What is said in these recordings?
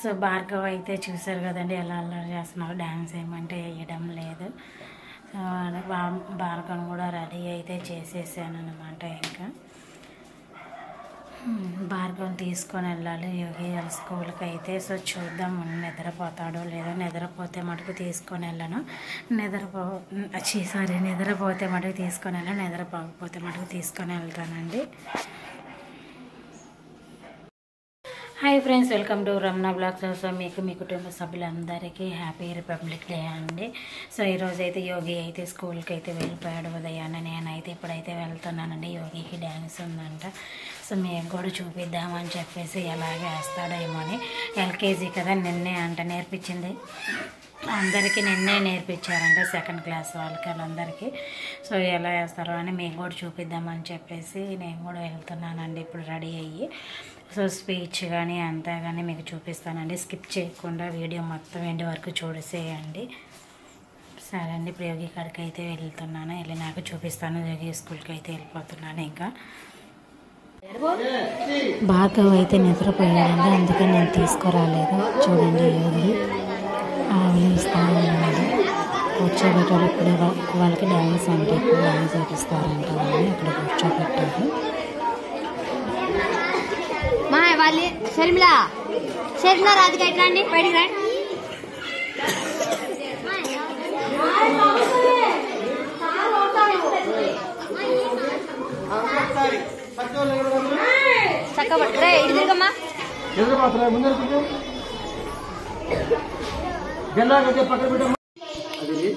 So Bhargav అయితే చూశారు కదండి ఎలా అల్లరి చేస్తున్నారు డ్యాన్స్ ఏమంటే వేయడం లేదు. సో భార్గవ్ కూడా రెడీ అయితే చేసేసాను అనమాట ఇంకా. హ్మ్, భార్గవం తీసుకొని వెళ్ళాలి యోగి వాళ్ళ స్కూల్కి అయితే. సో చూద్దాం నిద్రపోతాడో లేదో. నిద్రపోతే మటుకు తీసుకొని వెళ్ళను. నిద్రపో సారీ నిద్రపోతే మటుకు తీసుకొని వెళ్ళను. నిద్రపోకపోతే మటుకు తీసుకొని వెళ్తానండి. Hi friends welcome to Ramana vlogs. So మీకు మీ కుటుంబ సభ్యులందరికీ హ్యాపీ రిపబ్లిక్ డే అండి. సో ఈరోజు అయితే యోగి అయితే స్కూల్కి అయితే వెళ్ళిపోయాడు ఉదయాన్నే. నేనైతే ఇప్పుడైతే వెళ్తున్నానండి. యోగికి డ్యాన్స్ ఉందంట. సో మీకు కూడా చూపిద్దామని చెప్పేసి ఎలాగ వేస్తాడేమో అని ఎల్కేజీ కదా నిన్నే అంట నేర్పించింది. అందరికీ నిన్నే నేర్పించారంట సెకండ్ క్లాస్ వాళ్ళకి వాళ్ళందరికీ సో ఎలా వేస్తారో అని మేము కూడా చూపిద్దామని చెప్పేసి నేను కూడా వెళ్తున్నానండి. ఇప్పుడు రెడీ అయ్యి సో స్పీచ్ కానీ అంతా కానీ మీకు చూపిస్తానండి. స్కిప్ చేయకుండా వీడియో మొత్తం ఎండి వరకు చూడసేయండి. సరే అండి ఇప్పుడు యోగి కాడికి అయితే వెళ్తున్నాను. వెళ్ళి నాకు చూపిస్తాను. యోగి స్కూల్కి అయితే వెళ్ళిపోతున్నాను ఇంకా. భార్గవ్ అయితే నిద్రపోయాడండి. అందుకని నేను తీసుకురాలేదు. చూడండి యోగి. ఆవలిస్తా ఉన్నాడు కూర్చోబెట్టాడు ఇప్పుడు వాళ్ళకి డ్యాన్స్ అంటే ఇప్పుడు డ్యాన్స్ వేపిస్తారంట అక్కడ కూర్చోబెట్టారు. మా షర్మిల షర్మిల రాధిక ఇట్లా అండి? బయటికి రండి. చక్క రే ఇటు తిరగమ్మా. ఎదురు మాత్రం ముందర జెండా పక్కన పెట్టమ్మా అది రీ-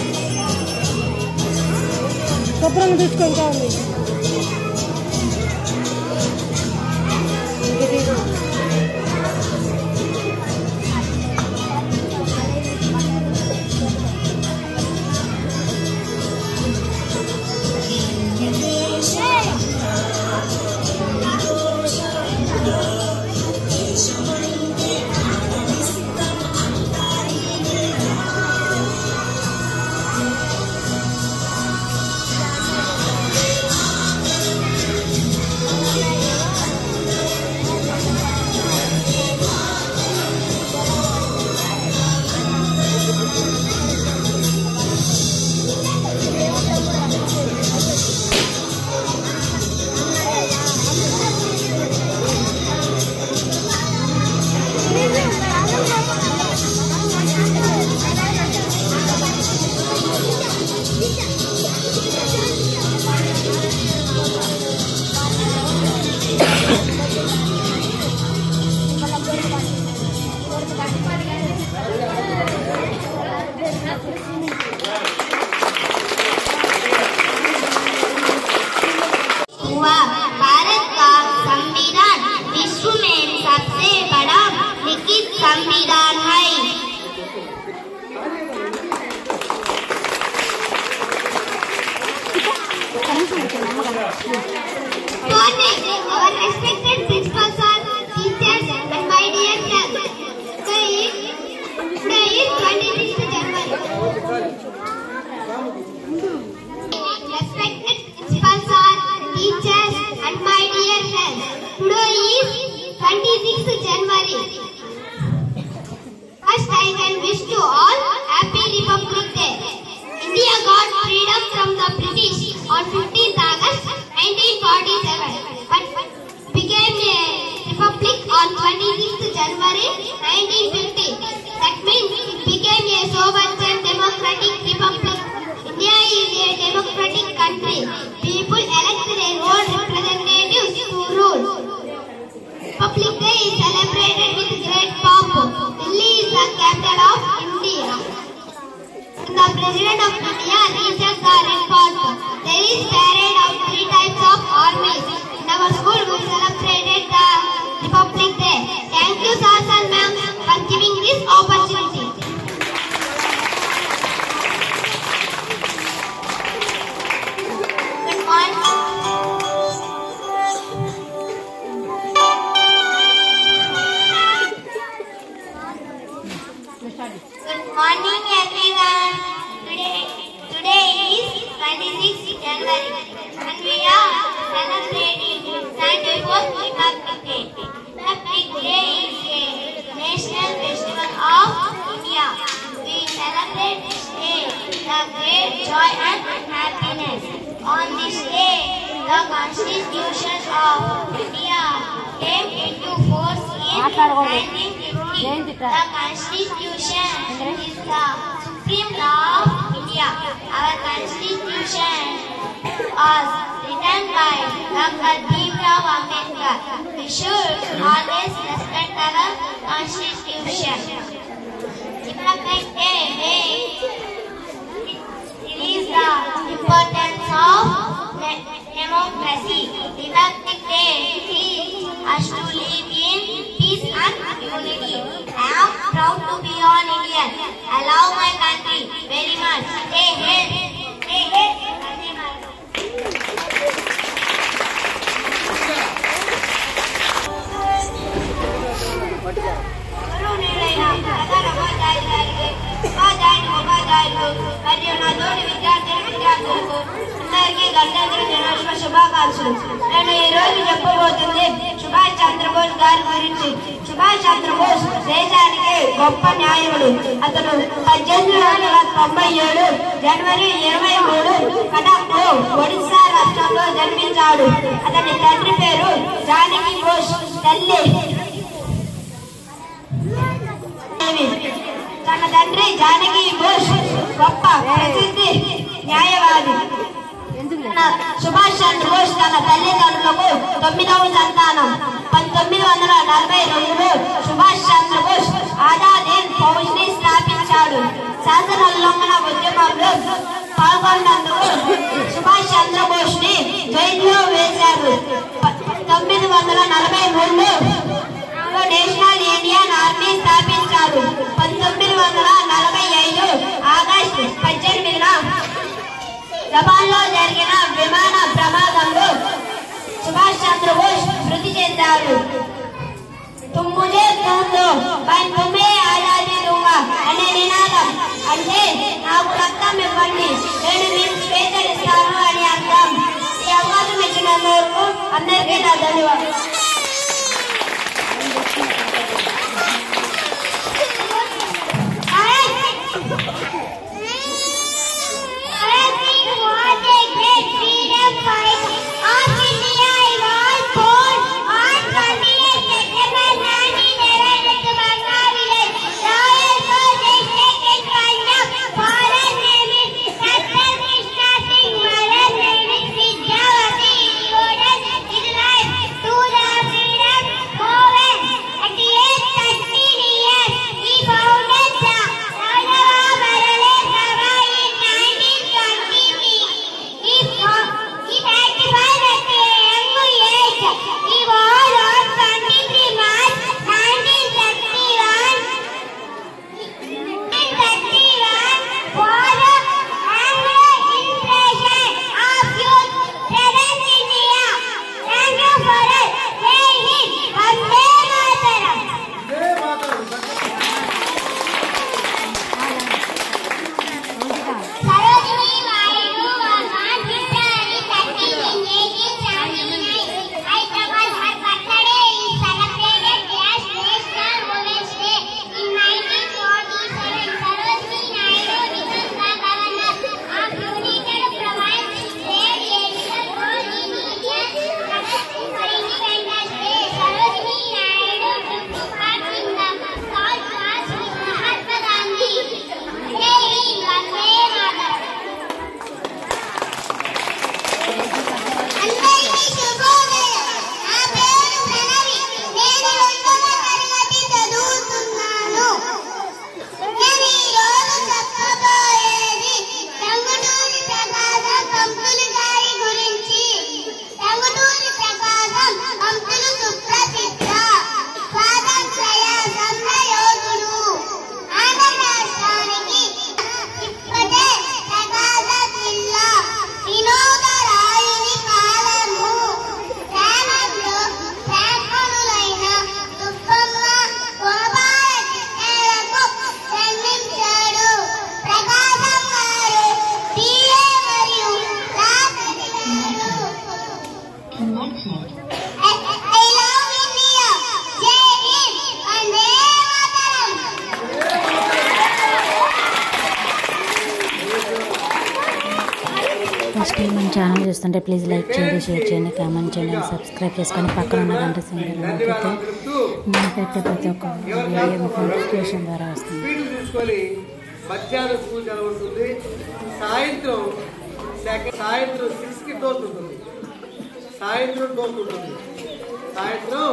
తీసుకో శుభ్రంగా తీసుకో ఇంకా ఉంది on 15th August 1947, 1950. That means it became a sovereign democratic republic. India is a democratic country. People elect their own representatives to rule. Republic Day is celebrated with great pomp. Delhi is the capital of India. The President of India reaches the red fort. There is parade of three types of armies. In our school, we celebrated the Republic Day. Thank you, sirs supreme law of India. Our Constitution was written by Dr. Bhimrao Ambedkar. We should always respect our Constitution. Republic Day is the importance of de- democracy. Republic Day teaches us to live in peace and unity. proud to be all Indian. I love my country very much. Stay healthy. Stay healthy. ప్రధాన అందరికీ గణతంత్ర దినోత్సవ శుభాకాంక్షలు. నేను ఈ రోజు చెప్పబోతుంది సుభాష్ చంద్రబోస్ గారి గురించి. సుభాష్ చంద్రబోస్ దేశానికి గొప్ప న్యాయముడు. అతను పద్దెనిమిది వందల తొంభై ఏడు జనవరి ఇరవై మూడు కటక్లో ఒడిశా రాష్ట్రంలో జన్మించాడు. అతని తండ్రి పేరు జానకి బోస్ తల్లి. తన తండ్రి జానకి బోస్ గొప్ప ప్రసిద్ధి న్యాయవాది. సుభాష్ సుభాష్ చంద్రబోస్ తన తల్లిదండ్రులకు తొమ్మిదవ సంతానం. పంతొమ్మిది వందల నలభై రెండులో సుభాష్ చంద్రబోస్ ఆజాద్ హింద్ ఫౌజ్ని ఉల్లంఘన ఉద్యమంలో పాల్గొన్నందుకు సుభాష్ చంద్రబోస్ని జైల్లో వేశారు. తొమ్మిది వందల నలభై మూడులో నేషనల్ ఇండియన్ ఆర్మీ స్థాపించారు. పంతొమ్మిది వందల నలభై ఐదు ఆగస్టు పద్దెనిమిదిన జపాన్లో జరిగిన విమాన ప్రమాదంలో సుభాష్ చంద్రబోస్ మృతి చెందారు तुम मुझे खून दो मैं तुम्हें आजादी दूंगा అనే నినాదం అంటే నాకు రక్తం ఇవ్వండి నేను మీకు స్వేచ్ఛ ఇస్తాను అని అర్థం ఈ అవకాశం ఇచ్చినందుకు అందరికీ నా ధన్యవాదాలు చూస్తుంటే ప్లీజ్ లైక్ చేయండి షేర్ చేయండి కామెంట్ చేయండి సబ్స్క్రైబ్ చేసుకొని పక్కన ఉన్న గంట సింబల్ నేను పెట్టే ప్రతి ఒక్క నోటిఫికేషన్ ద్వారా వస్తుంది. మధ్యాహ్నం స్కూల్ సాయంత్రం సాయంత్రం సిక్స్ ఉంటుంది. సాయంత్రం డోర్ ఉంటుంది. సాయంత్రం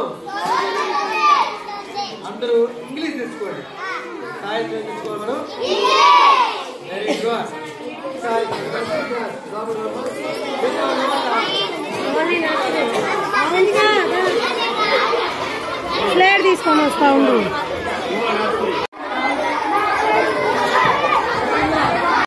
అందరూ ఇంగ్లీష్ తెచ్చుకోండి సాయంత్రం తెచ్చుకోవాలి మనం? వెరీ గుడ్ ప్లేట్ తీసుకొని వస్తా ఉండు